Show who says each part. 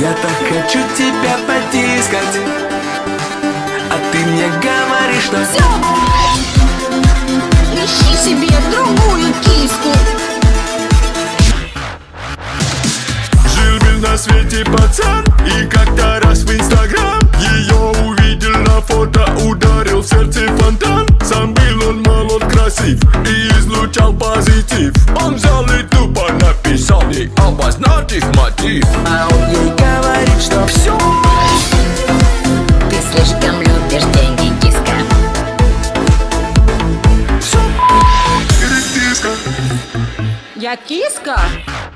Speaker 1: Я так хочу тебя потискать А ты мне говоришь, что
Speaker 2: Все! Ищи себе другую киску.
Speaker 3: Жил-был на свете пацан И как-то раз в инстаграм Ее увидел на фото Ударил в сердце фонтан. Сам был он молод, красив И излучал позитив. Он взял и тупо написал ей Обозначив мотив.
Speaker 1: А
Speaker 3: Все, редиска
Speaker 2: Я киска?